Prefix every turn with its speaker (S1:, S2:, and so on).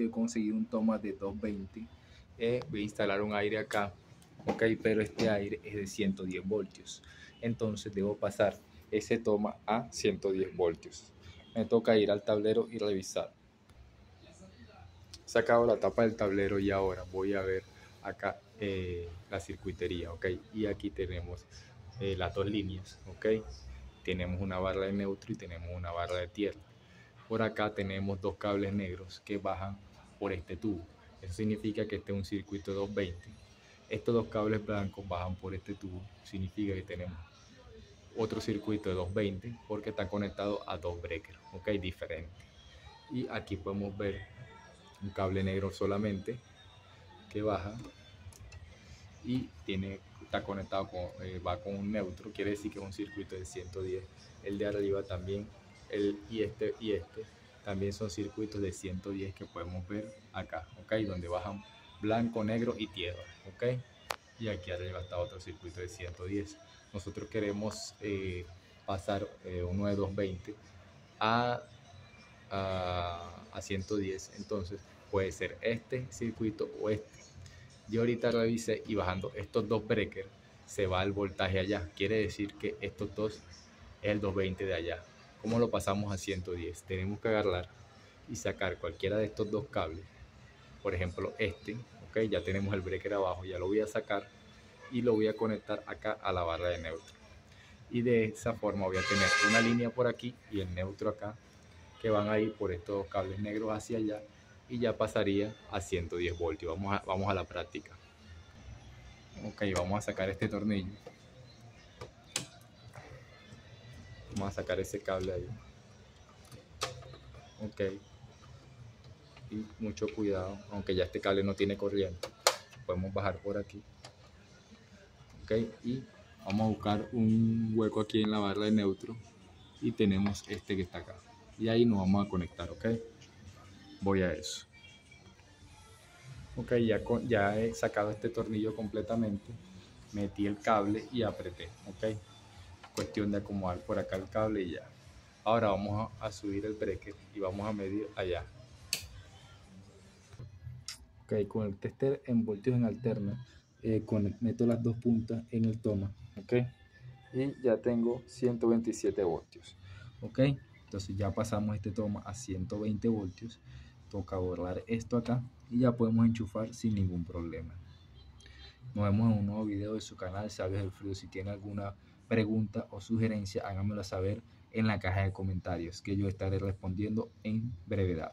S1: de conseguir un toma de 220, eh, voy a instalar un aire acá, ok, pero este aire es de 110 voltios. Entonces debo pasar ese toma a 110 voltios. Me toca ir al tablero y revisar. Sacado la tapa del tablero y ahora voy a ver acá eh, la circuitería, ok. Y aquí tenemos eh, las dos líneas, ok. Tenemos una barra de neutro y tenemos una barra de tierra. Por acá tenemos dos cables negros que bajan por este tubo. Eso significa que este es un circuito 220. Estos dos cables blancos bajan por este tubo. Significa que tenemos otro circuito de 220 porque está conectado a dos breakers, ok, diferentes. Y aquí podemos ver un cable negro solamente que baja y tiene está conectado con eh, va con un neutro quiere decir que es un circuito de 110 el de arriba también el y este y este también son circuitos de 110 que podemos ver acá ok donde bajan blanco negro y tierra ok y aquí arriba está otro circuito de 110 nosotros queremos eh, pasar eh, uno de 220 a, a, a 110 entonces puede ser este circuito o este. Yo ahorita revisé y bajando estos dos breakers se va el voltaje allá. Quiere decir que estos dos es el 220 de allá. ¿Cómo lo pasamos a 110? Tenemos que agarrar y sacar cualquiera de estos dos cables. Por ejemplo, este, ok, ya tenemos el breaker abajo, ya lo voy a sacar y lo voy a conectar acá a la barra de neutro. Y de esa forma voy a tener una línea por aquí y el neutro acá que van a ir por estos dos cables negros hacia allá y ya pasaría a 110 voltios. Vamos a, vamos a la práctica. Ok, vamos a sacar este tornillo. A sacar ese cable ahí. Ok. Y mucho cuidado, aunque ya este cable no tiene corriente. Podemos bajar por aquí. Ok, y vamos a buscar un hueco aquí en la barra de neutro. Y tenemos este que está acá. Y ahí nos vamos a conectar, ok voy a eso. Ok, ya, ya he sacado este tornillo completamente. Metí el cable y apreté. Ok, cuestión de acomodar por acá el cable y ya. Ahora vamos a, subir el breaker y vamos a medir allá. Ok, con el tester en voltios en alterna, eh, meto las dos puntas en el toma. Ok, y ya tengo 127 voltios. Ok, entonces ya pasamos este toma a 120 voltios toca borrar esto acá y ya podemos enchufar sin ningún problema. Nos vemos en un nuevo video de su canal Sabios del Frío. Si tiene alguna pregunta o sugerencia, háganmelo saber en la caja de comentarios que yo estaré respondiendo en brevedad.